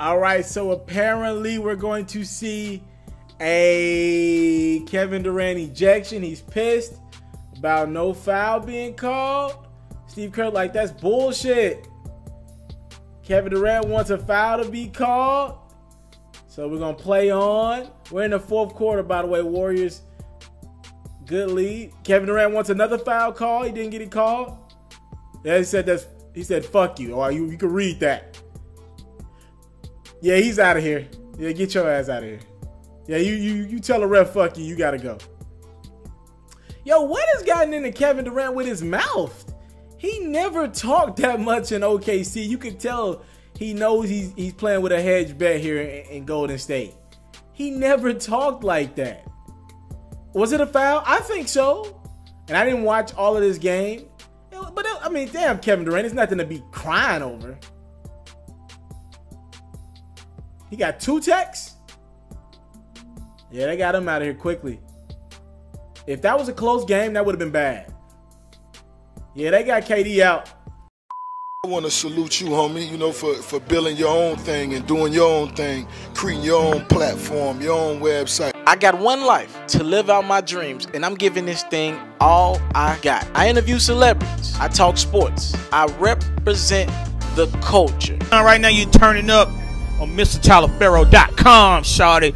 All right, so apparently we're going to see a Kevin Durant ejection. He's pissed about no foul being called. Steve Kerr, like, that's bullshit. Kevin Durant wants a foul to be called. So we're going to play on. We're in the fourth quarter, by the way. Warriors, good lead. Kevin Durant wants another foul call. He didn't get it called. Yeah, he said that's he said fuck you. Or you, you can read that. Yeah, he's out of here. Yeah, get your ass out of here. Yeah, you you you tell a ref fuck you, you gotta go. Yo, what has gotten into Kevin Durant with his mouth? He never talked that much in OKC. You could tell he knows he's he's playing with a hedge bet here in, in Golden State. He never talked like that. Was it a foul? I think so. And I didn't watch all of this game. But I mean, damn, Kevin Durant, it's nothing to be crying over. He got two techs. Yeah, they got him out of here quickly. If that was a close game, that would have been bad. Yeah, they got KD out. I want to salute you, homie, you know, for, for building your own thing and doing your own thing, creating your own platform, your own website. I got one life to live out my dreams, and I'm giving this thing all I got. I interview celebrities, I talk sports, I represent the culture. Right now, you're turning up on MrTaliaferro.com, shawty.